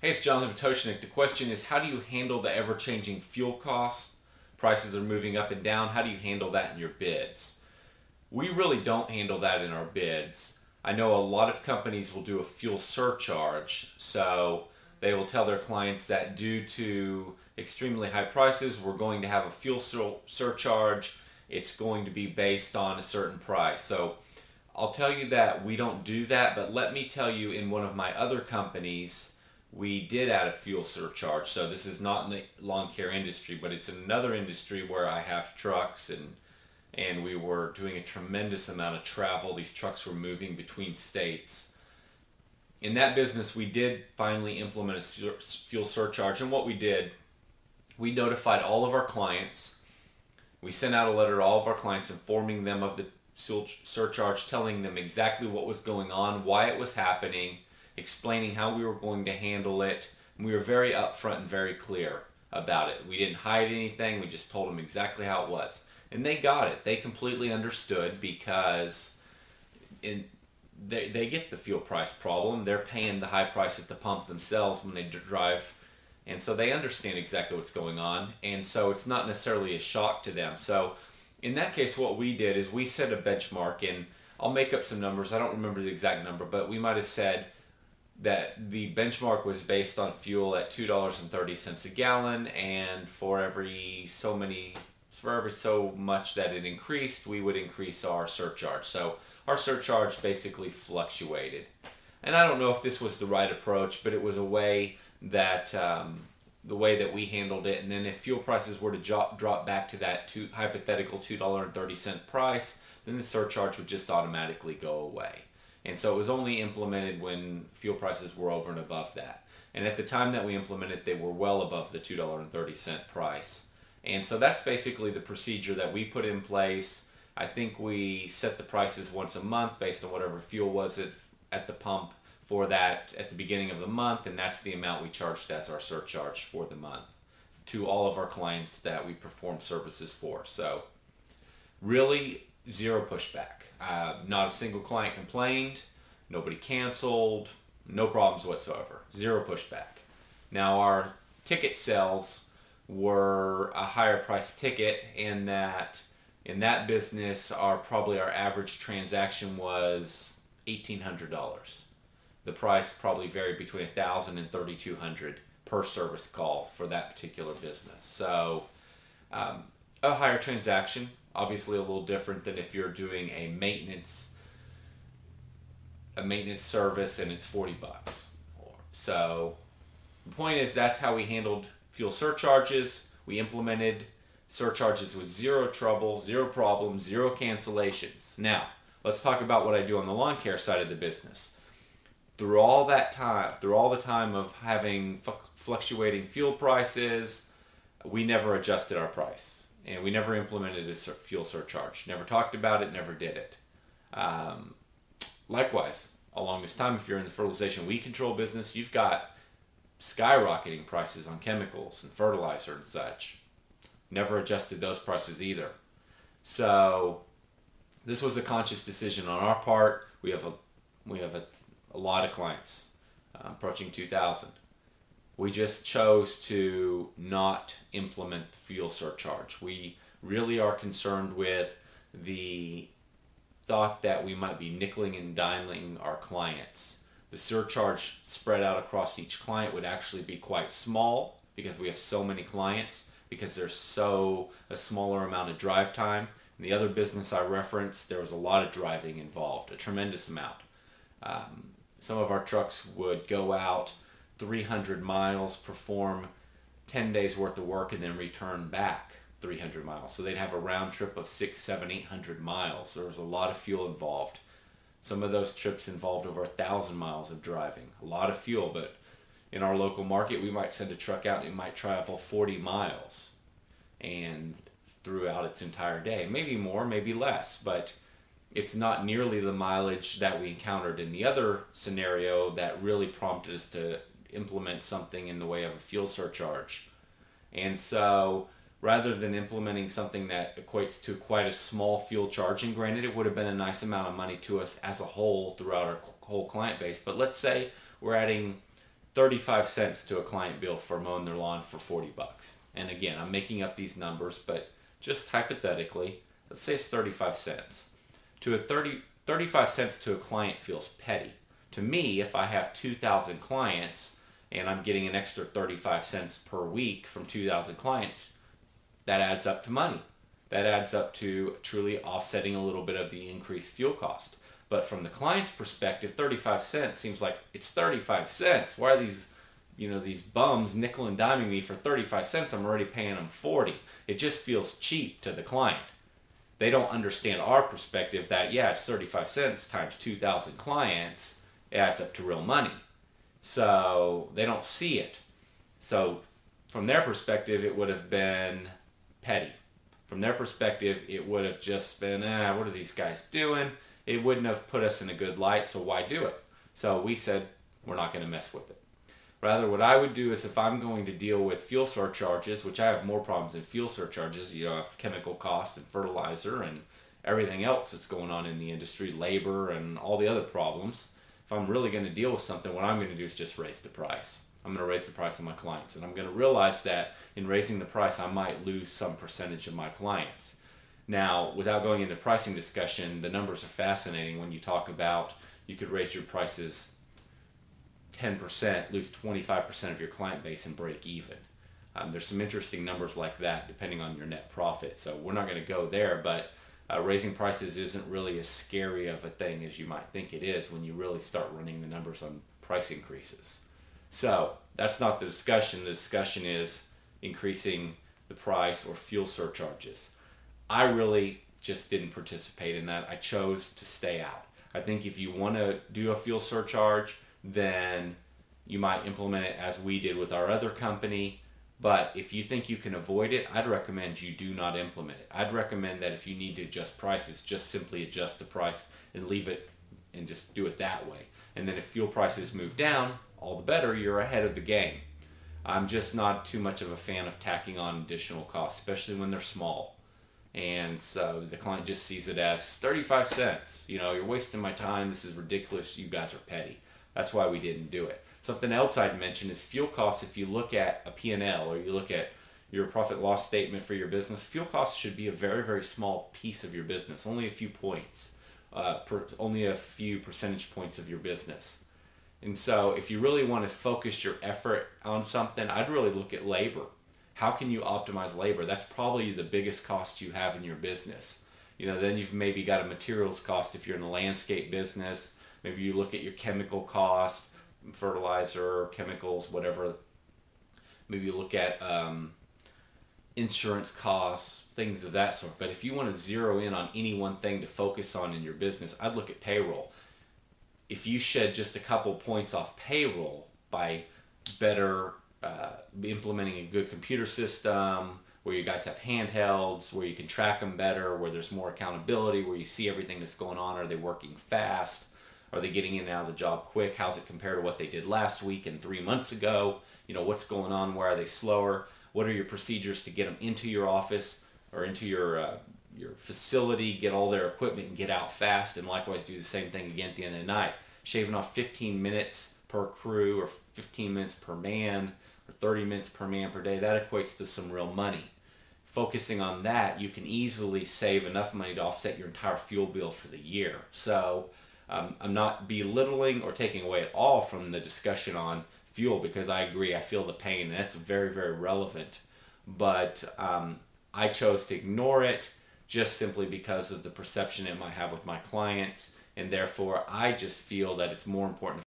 Hey, it's Jonathan Pototschnik. The question is how do you handle the ever changing fuel costs? Prices are moving up and down. How do you handle that in your bids? We really don't handle that in our bids. I know a lot of companies will do a fuel surcharge, so they will tell their clients that due to extremely high prices, we're going to have a fuel sur- surcharge. It's going to be based on a certain price. So I'll tell you that we don't do that, but let me tell you in one of my other companies, we did add a fuel surcharge. So this is not in the lawn care industry, but it's another industry where I have trucks and and we were doing a tremendous amount of travel. These trucks were moving between states. In that business, we did finally implement a fuel surcharge, and what we did, we notified all of our clients. We sent out a letter to all of our clients informing them of the surcharge, telling them exactly what was going on, why it was happening, explaining how we were going to handle it. And we were very upfront and very clear about it. We didn't hide anything, we just told them exactly how it was. And they got it. They completely understood because in they, they get the fuel price problem. They're paying the high price at the pump themselves when they drive. And so they understand exactly what's going on. And so it's not necessarily a shock to them. So in that case, what we did is we set a benchmark, and I'll make up some numbers. I don't remember the exact number, but we might have said that the benchmark was based on fuel at $2.30 a gallon and for every so many for every so much that it increased we would increase our surcharge. So our surcharge basically fluctuated. And i don't know if this was the right approach but it was a way that um, the way that we handled it. And then if fuel prices were to drop, back to that two, hypothetical $2.30 price then the surcharge would just automatically go away and so it was only implemented when fuel prices were over and above that. And at the time that we implemented, they were well above the $2.30 price. And so that's basically the procedure that we put in place. I think we set the prices once a month based on whatever fuel was at, at the pump for that at the beginning of the month, and that's the amount we charged as our surcharge for the month to all of our clients that we perform services for. So, really, zero pushback. Uh, not a single client complained, nobody canceled, no problems whatsoever, zero pushback. Now, our ticket sales were a higher price ticket in that in that business our probably our average transaction was $1800 the price probably varied between 1000 and 3200 per service call for that particular business. So um, a higher transaction obviously a little different than if you're doing a maintenance a maintenance service and it's 40 bucks. So the point is that's how we handled fuel surcharges. We implemented surcharges with zero trouble zero problems zero cancellations. Now let's talk about what i do on the lawn care side of the business. Through all that time through all the time of having fluctuating fuel prices we never adjusted our price and we never implemented a fuel surcharge. Never talked about it, never did it. Um, likewise, along this time, if you're in the fertilization weed control business, you've got skyrocketing prices on chemicals and fertilizer and such. Never adjusted those prices either. So this was a conscious decision on our part. We have a we have a, a lot of clients, uh, approaching 2,000 we just chose to not implement the fuel surcharge. We really are concerned with the thought that we might be nickeling and diming our clients. The surcharge spread out across each client would actually be quite small because we have so many clients because there's so a smaller amount of drive time. In the other business I referenced, there was a lot of driving involved, a tremendous amount. Um, some of our trucks would go out 300 miles, perform 10 days worth of work, and then return back 300 miles. So they'd have a round trip of six, seven, eight hundred miles. There was a lot of fuel involved. Some of those trips involved over a thousand miles of driving. A lot of fuel, but in our local market, we might send a truck out and it might travel 40 miles and throughout its entire day. Maybe more, maybe less, but it's not nearly the mileage that we encountered in the other scenario that really prompted us to implement something in the way of a fuel surcharge. And so rather than implementing something that equates to quite a small fuel charge, and granted, it would have been a nice amount of money to us as a whole throughout our whole client base, but let's say we're adding 35 cents to a client bill for mowing their lawn for 40 bucks. And again, I'm making up these numbers, but just hypothetically, let's say it's 35 cents. To a 30, 35 cents to a client feels petty. To me, if I have 2,000 clients and I'm getting an extra 35 cents per week from 2,000 clients, that adds up to money. That adds up to truly offsetting a little bit of the increased fuel cost. But from the client's perspective, 35 cents seems like it's 35 cents. Why are these, you know, these bums nickel and diming me for 35 cents? I'm already paying them 40. It just feels cheap to the client. They don't understand our perspective that, yeah, it's 35 cents times 2,000 clients, adds up to real money. So they don't see it. So from their perspective, it would have been petty. From their perspective, it would have just been, ah, what are these guys doing? it wouldn't have put us in a good light, so why do it? So we said, we're not going to mess with it. Rather, what I would do is if I'm going to deal with fuel surcharges, which I have more problems than fuel surcharges, you know, chemical cost and fertilizer and everything else that's going on in the industry, labor and all the other problems. If I'm really going to deal with something, what I'm going to do is just raise the price. I'm going to raise the price of my clients. And I'm going to realize that in raising the price, I might lose some percentage of my clients. Now, without going into pricing discussion, the numbers are fascinating when you talk about you could raise your prices 10%, lose 25% of your client base, and break even. Um, there's some interesting numbers like that depending on your net profit. So we're not going to go there, but uh, raising prices isn't really as scary of a thing as you might think it is when you really start running the numbers on price increases. So that's not the discussion. The discussion is increasing the price or fuel surcharges. I really just didn't participate in that. I chose to stay out. I think if you want to do a fuel surcharge, then you might implement it as we did with our other company. But if you think you can avoid it, I'd recommend you do not implement it. I'd recommend that if you need to adjust prices, just simply adjust the price and leave it and just do it that way. And then if fuel prices move down, all the better, you're ahead of the game. I'm just not too much of a fan of tacking on additional costs, especially when they're small. And so the client just sees it as 35 cents. You know, you're wasting my time. This is ridiculous. You guys are petty. That's why we didn't do it. Something else I'd mention is fuel costs. If you look at a P&L or you look at your profit loss statement for your business, fuel costs should be a very, very small piece of your business, only a few points, uh, per, only a few percentage points of your business. And so if you really want to focus your effort on something, I'd really look at labor how can you optimize labor? That's probably the biggest cost you have in your business. You know, then you've maybe got a materials cost if you're in a landscape business. Maybe you look at your chemical cost, fertilizer, chemicals, whatever. Maybe look at um, insurance costs, things of that sort. But if you want to zero in on any one thing to focus on in your business, I'd look at payroll. If you shed just a couple points off payroll by better uh, implementing a good computer system where you guys have handhelds, where you can track them better, where there's more accountability, where you see everything that's going on. Are they working fast? Are they getting in and out of the job quick? How's it compare to what they did last week and three months ago? You know, what's going on? Where are they slower? What are your procedures to get them into your office or into your uh, your facility, get all their equipment and get out fast, and likewise do the same thing again at the end of the night. Shaving off 15 minutes per crew or 15 minutes per man or 30 minutes per man per day, that equates to some real money. Focusing on that, you can easily save enough money to offset your entire fuel bill for the year. So um, I'm not belittling or taking away at all from the discussion on fuel because I agree, I feel the pain, and that's very, very relevant. But um, I chose to ignore it just simply because of the perception it might have with my clients, and therefore I just feel that it's more important